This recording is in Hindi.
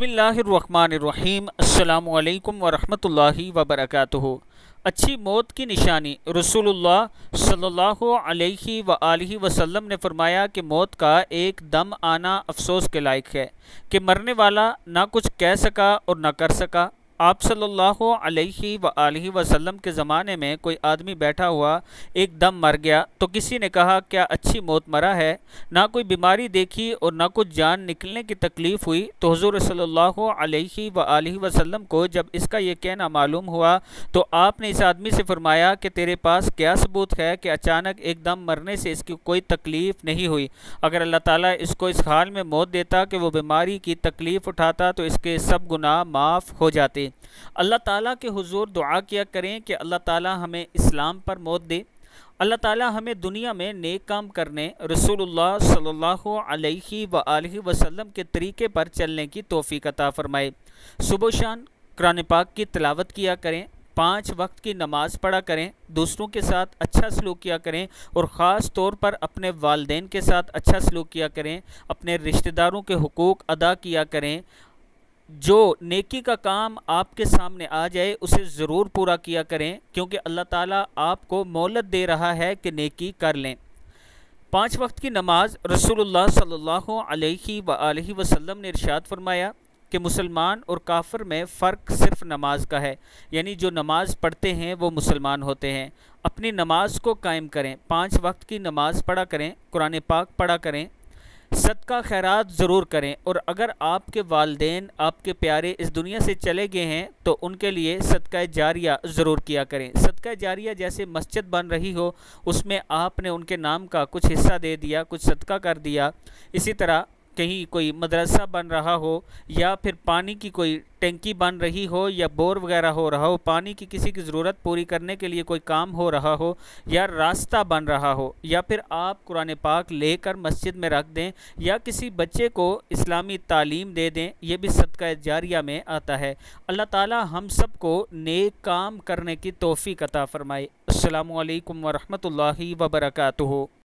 बसमीम अल्लाम वरहमतुल्लाहि वबरकातुहू। अच्छी मौत की निशानी रसूलुल्लाह सल्लल्लाहु अलैहि व वसल्लम ने फरमाया कि मौत का एक दम आना अफसोस के लायक है कि मरने वाला ना कुछ कह सका और ना कर सका। आप सल्लल्लाहु अलैहि व वसल्लम के ज़माने में कोई आदमी बैठा हुआ, एक दम मर गया तो किसी ने कहा, क्या अच्छी मौत मरा है? ना कोई बीमारी देखी और ना कुछ जान निकलने की तकलीफ़ हुई? तो हजूर सल्लल्लाहु अलैहि व वसल्लम को जब इसका यह कहना मालूम हुआ तो आपने इस आदमी से फरमाया कि, तेरे पास क्या सबूत है कि अचानक एक दम मरने से इसकी कोई तकलीफ़ नहीं हुई? अगर अल्लाह ताला इसको इस हाल में मौत देता कि वो बीमारी की तकलीफ़ उठाता तो इसके सब गुनाह माफ़ हो जाते। अल्लाह ताला के हुजूर दुआ किया करें कि अल्लाह ताला हमें इस्लाम पर मौत दे। अल्लाह ताला हमें दुनिया में नेक काम करने, रसूलुल्लाह सल्लल्लाहु अलैहि व वसल्लम के तरीके पर चलने की तोफ़ी अता फ़रमाए। सुबह शान कुरान पाक की तलावत किया करें, पाँच वक्त की नमाज़ पढ़ा करें, दूसरों के साथ अच्छा सलूक किया करें और ख़ास तौर पर अपने वालदेन के साथ अच्छा सलूक किया करें, अपने रिश्तेदारों के हकूक़ अदा किया करें जो नेकी का काम आपके सामने आ जाए, उसे ज़रूर पूरा किया करें, क्योंकि अल्लाह ताला आपको मोहलत दे रहा है कि नेकी कर लें। पाँच वक्त की नमाज़ रसूलुल्लाह सल्लल्लाहु अलैहि व वसल्लम ने इरशाद फरमाया कि मुसलमान और काफर में फ़र्क सिर्फ़ नमाज़ का है। यानी जो नमाज़ पढ़ते हैं, वो मुसलमान होते हैं। अपनी नमाज़ को कायम करें। पाँच वक्त की नमाज़ पढ़ा करें, कुरान पाक पढ़ा करें सदका खैरात ज़रूर करें। और अगर आपके वालदे आपके प्यारे इस दुनिया से चले गए हैं तो उनके लिए सदका जारिया ज़रूर किया करें। सदका जारिया जैसे मस्जिद बन रही हो, उसमें आपने उनके नाम का कुछ हिस्सा दे दिया, कुछ सदका कर दिया। इसी तरह कहीं कोई मदरसा बन रहा हो या फिर पानी की कोई टंकी बन रही हो या बोर वगैरह हो रहा हो, पानी की किसी की ज़रूरत पूरी करने के लिए कोई काम हो रहा हो या रास्ता बन रहा हो या फिर आप कुरान पाक लेकर मस्जिद में रख दें या किसी बच्चे को इस्लामी तालीम दे दें, ये भी सदका जारिया में आता है। अल्लाह ताला हम सबको नेक काम करने की तोफ़ी कता फ़रमाए। अल्लाम वरहमल वर्का